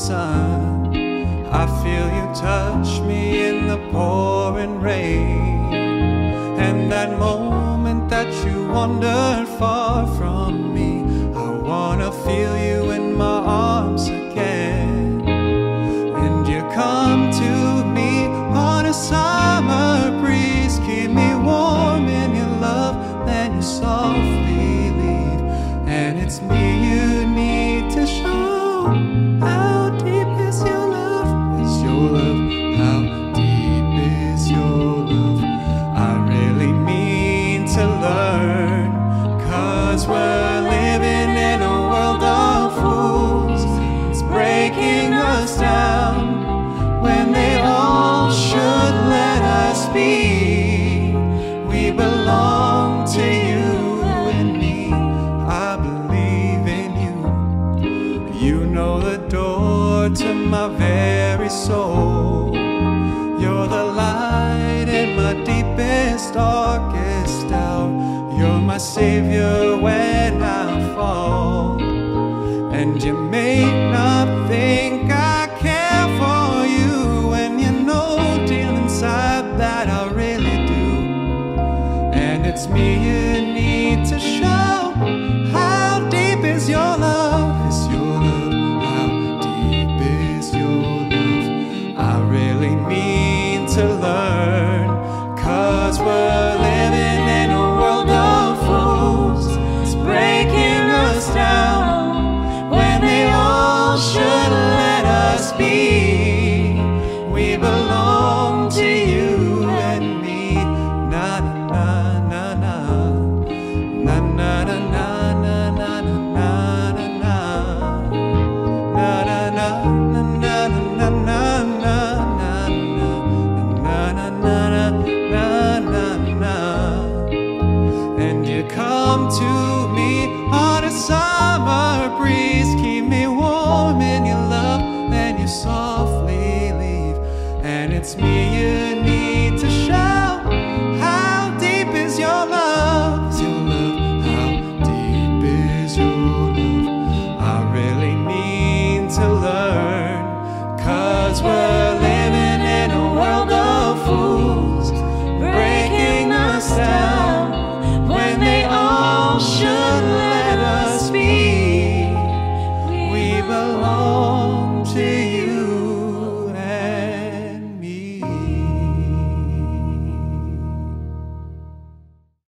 sun. I feel you touch me in the pouring rain. And that moment that you wandered far from me, I wanna feel you Cause we're living in a world of fools. It's breaking us down when they all should let us be. We belong to you and me. I believe in you. You know the door to my very soul. You're the light in my deepest, darkest my savior when I fall. And you may not think I care for you, when you know deep inside that I really do. And it's me you need to show. How deep is your love? It's me you need to show. How deep is your love? Your love? How deep is your love? I really mean to learn, cause we're